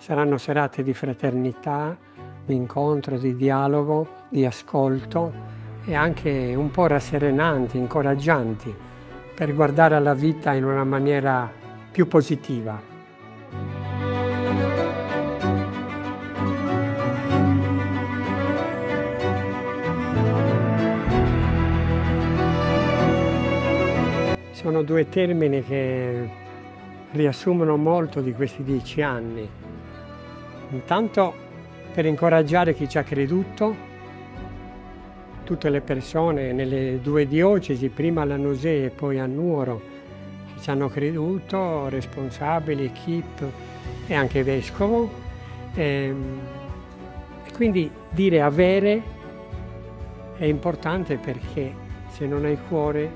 Saranno serate di fraternità, di incontro, di dialogo, di ascolto e anche un po' rasserenanti, incoraggianti per guardare alla vita in una maniera più positiva. Sono due termini che riassumono molto di questi dieci anni. Intanto per incoraggiare chi ci ha creduto, tutte le persone nelle due diocesi, prima a Lanusei e poi a Nuoro, che ci hanno creduto, responsabili, equip e anche vescovo. Ehm, e quindi dire avere è importante perché se non hai cuore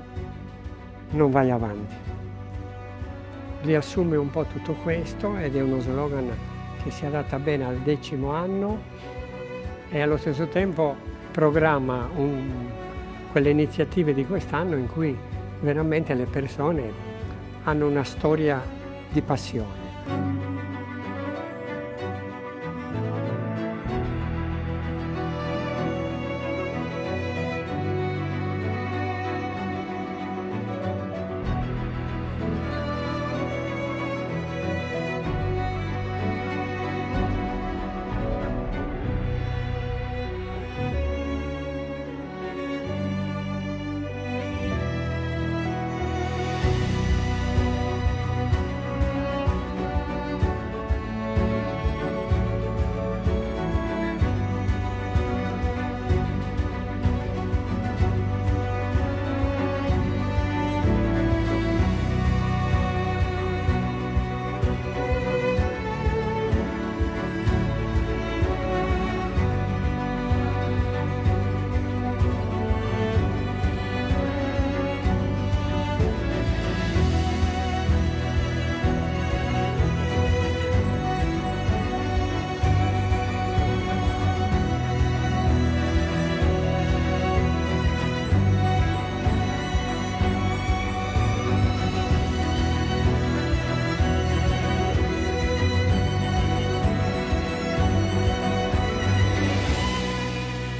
non vai avanti. Riassume un po' tutto questo ed è uno slogan che si adatta bene al decimo anno e allo stesso tempo programma un, quelle iniziative di quest'anno in cui veramente le persone hanno una storia di passione.